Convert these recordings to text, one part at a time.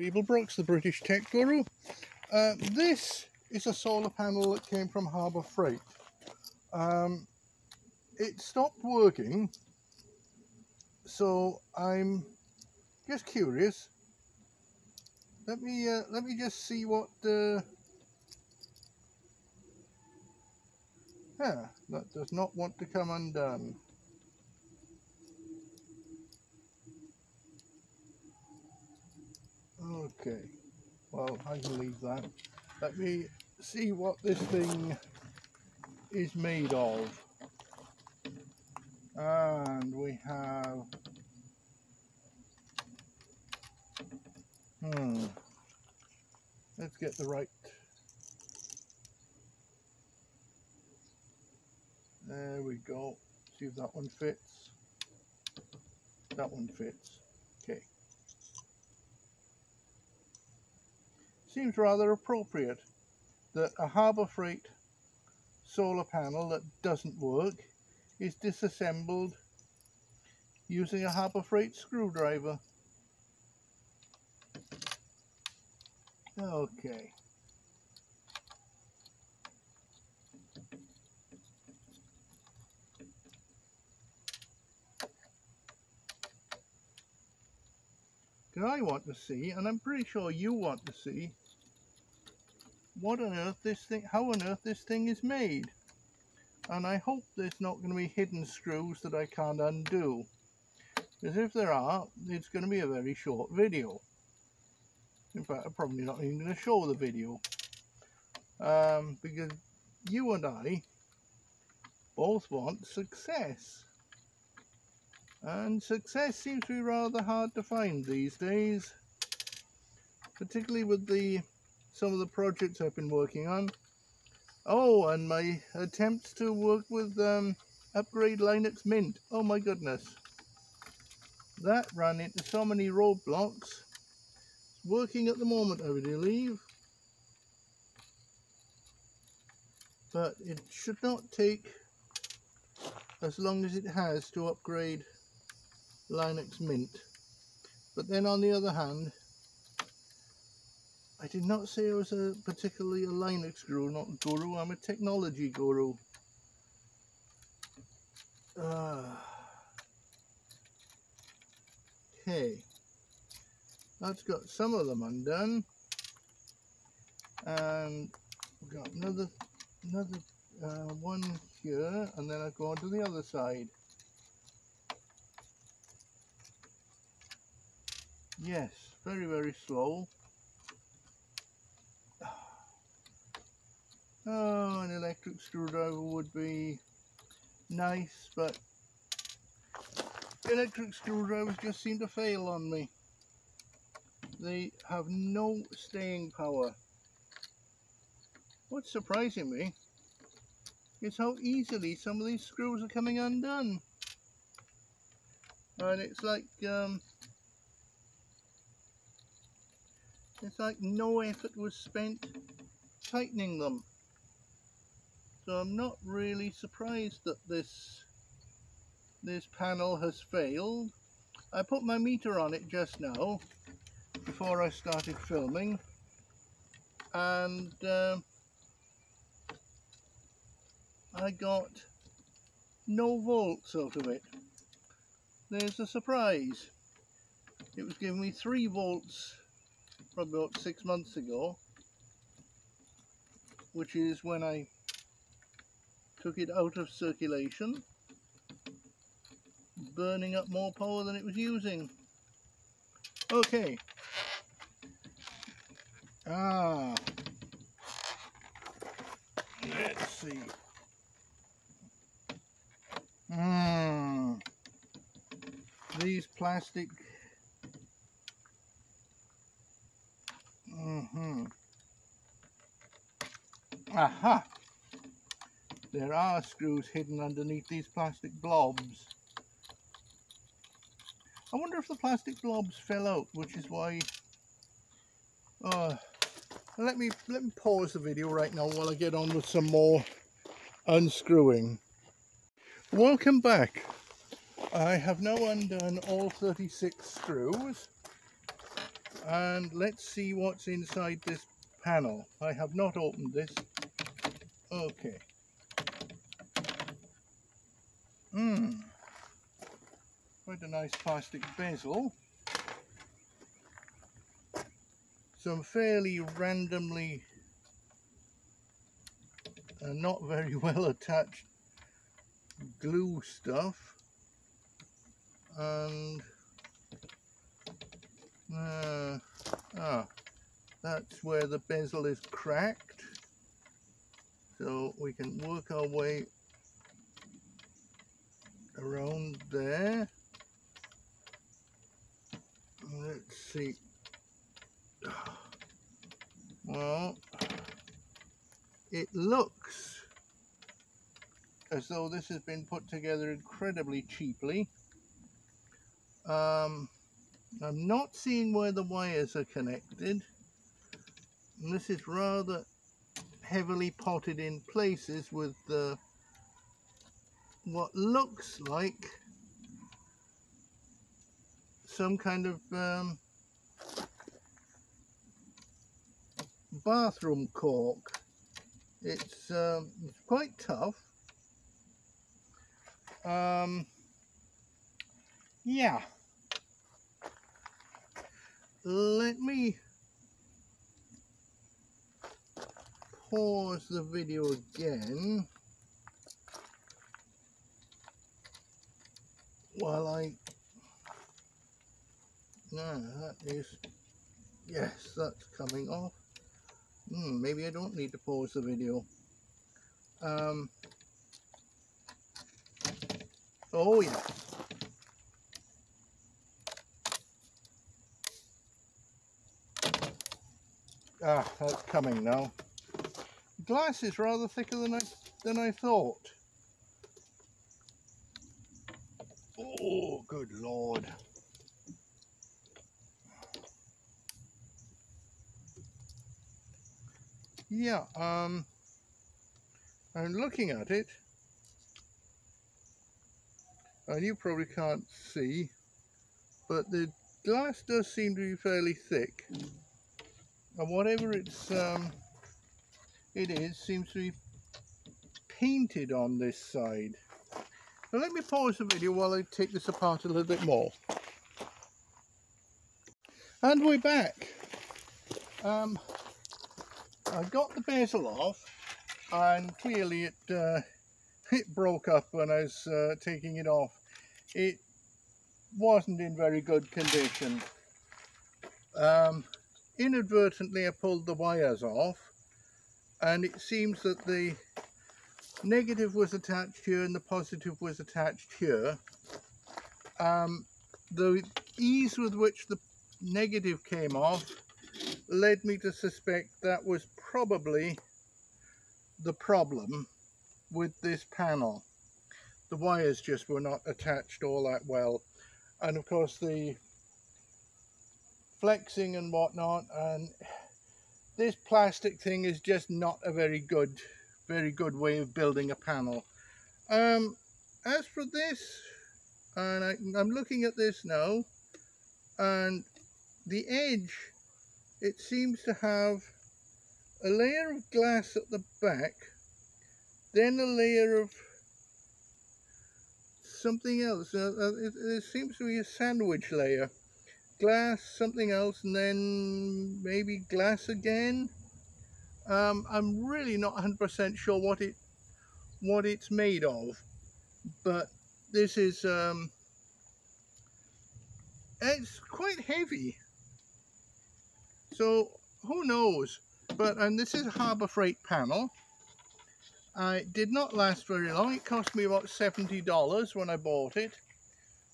Beeblebrox, the British tech guru. Uh, this is a solar panel that came from Harbor Freight. Um, it stopped working, so I'm just curious. Let me uh, let me just see what. Uh... Yeah, that does not want to come undone. Okay, well, I can leave that. Let me see what this thing is made of. And we have... Hmm. Let's get the right... There we go. See if that one fits. That one fits. Okay. Seems rather appropriate that a Harbor Freight solar panel that doesn't work is disassembled using a Harbor Freight screwdriver. Okay. I want to see, and I'm pretty sure you want to see, what on earth this thing, how on earth this thing is made. And I hope there's not going to be hidden screws that I can't undo. Because if there are, it's going to be a very short video. In fact, I'm probably not even going to show the video. Um, because you and I both want success. And success seems to be rather hard to find these days. Particularly with the some of the projects I've been working on. Oh, and my attempts to work with um, Upgrade Linux Mint. Oh my goodness. That ran into so many roadblocks. working at the moment, I believe. But it should not take as long as it has to upgrade Linux Mint. But then on the other hand, I did not say I was a particularly a Linux guru, not guru, I'm a technology guru. Uh, okay, that's got some of them undone. And we've got another, another uh, one here, and then I go on to the other side. Yes, very, very slow. Oh, an electric screwdriver would be nice, but electric screwdrivers just seem to fail on me. They have no staying power. What's surprising me is how easily some of these screws are coming undone. And it's like um, it's like no effort was spent tightening them. So I'm not really surprised that this this panel has failed. I put my meter on it just now before I started filming and uh, I got no volts out of it. There's a surprise. It was giving me 3 volts probably about 6 months ago which is when I took it out of circulation, burning up more power than it was using. Okay. Ah. Let's see. Hmm. These plastic. Mm-hmm. Aha. There are screws hidden underneath these plastic blobs. I wonder if the plastic blobs fell out, which is why... Uh, let me let me pause the video right now while I get on with some more unscrewing. Welcome back. I have now undone all 36 screws and let's see what's inside this panel. I have not opened this. Okay. Hmm. Quite a nice plastic bezel. Some fairly randomly and uh, not very well attached glue stuff and uh, ah, that's where the bezel is cracked so we can work our way around there. Let's see. Well it looks as though this has been put together incredibly cheaply. Um, I'm not seeing where the wires are connected. And this is rather heavily potted in places with uh, what looks like some kind of um, bathroom caulk. It's, um, it's quite tough. Um, yeah. Let me pause the video again I no that is yes that's coming off. Hmm, maybe I don't need to pause the video. Um, oh yeah. Ah that's coming now. Glass is rather thicker than I than I thought oh good lord. Yeah um I'm looking at it. And you probably can't see but the glass does seem to be fairly thick. And whatever it's um, it is seems to be painted on this side now let me pause the video while I take this apart a little bit more. And we're back. Um, I got the bezel off and clearly it uh, it broke up when I was uh, taking it off. It wasn't in very good condition. Um, inadvertently I pulled the wires off and it seems that the negative was attached here and the positive was attached here. Um, the ease with which the negative came off led me to suspect that was probably the problem with this panel. The wires just were not attached all that well and of course the flexing and whatnot and this plastic thing is just not a very good very good way of building a panel. Um, as for this and I, I'm looking at this now and the edge it seems to have a layer of glass at the back then a layer of something else. Uh, uh it, it seems to be a sandwich layer. Glass, something else, and then maybe glass again. Um, I'm really not 100% sure what it what it's made of, but this is um, it's quite heavy. So who knows? But and this is a Harbor Freight panel. Uh, it did not last very long. It cost me about $70 when I bought it.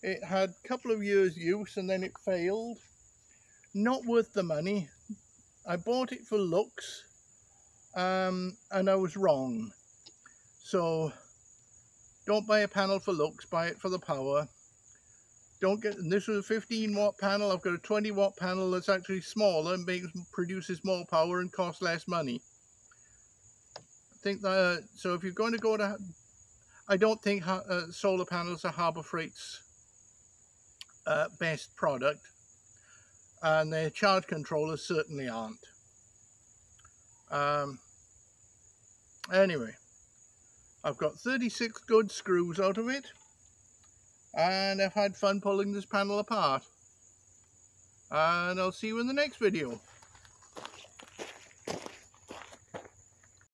It had a couple of years use and then it failed. Not worth the money. I bought it for looks um, and I was wrong. So don't buy a panel for looks, buy it for the power. Don't get, this was a 15 watt panel, I've got a 20 watt panel that's actually smaller and makes, produces more power and costs less money. I think that, so if you're going to go to, I don't think uh, solar panels are Harbor Freight's uh, best product. and their charge controllers certainly aren't. Um, Anyway, I've got 36 good screws out of it and I've had fun pulling this panel apart. And I'll see you in the next video.